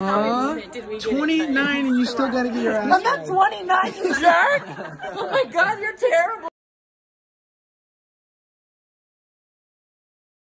Uh, 29 and you still gotta get your ass. I'm not 29, you jerk! oh my god, you're!